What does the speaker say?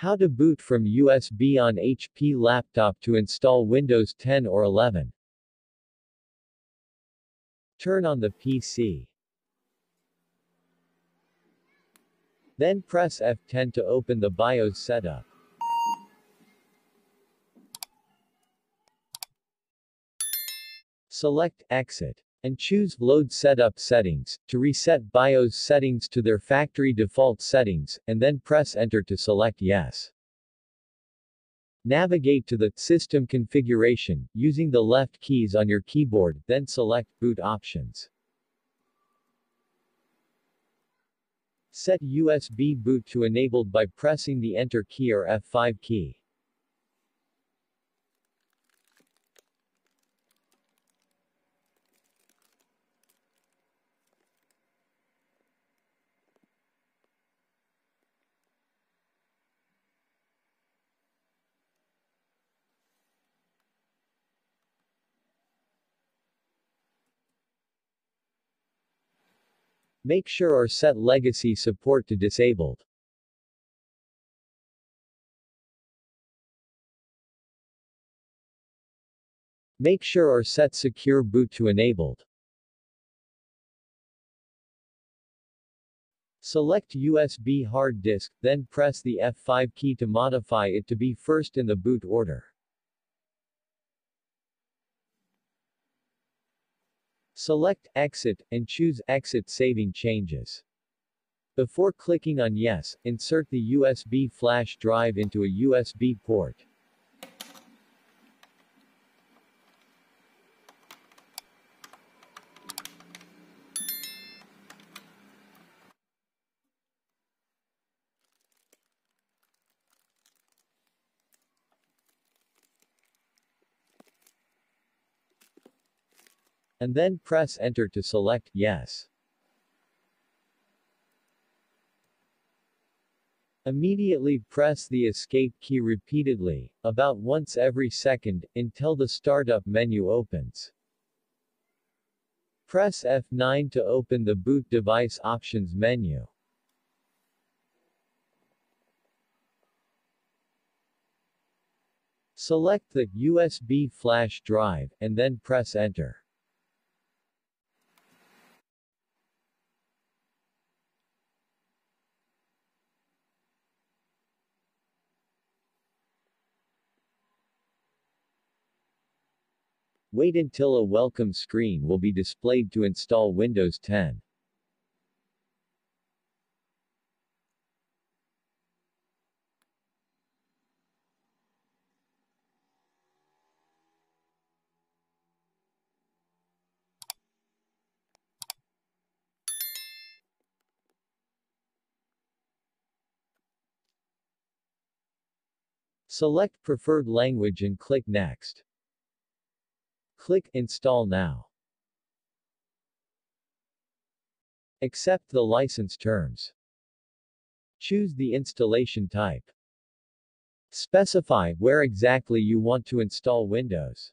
How to boot from USB on HP laptop to install Windows 10 or 11. Turn on the PC. Then press F10 to open the BIOS setup. Select Exit and choose Load Setup Settings to reset BIOS settings to their factory default settings, and then press Enter to select Yes. Navigate to the System configuration using the left keys on your keyboard, then select Boot Options. Set USB boot to enabled by pressing the Enter key or F5 key. Make sure or set legacy support to disabled. Make sure or set secure boot to enabled. Select USB hard disk, then press the F5 key to modify it to be first in the boot order. Select Exit, and choose Exit Saving Changes. Before clicking on Yes, insert the USB flash drive into a USB port. And then press Enter to select Yes. Immediately press the Escape key repeatedly, about once every second, until the startup menu opens. Press F9 to open the Boot Device Options menu. Select the USB flash drive, and then press Enter. Wait until a welcome screen will be displayed to install Windows 10. Select preferred language and click Next. Click Install now. Accept the license terms. Choose the installation type. Specify where exactly you want to install Windows.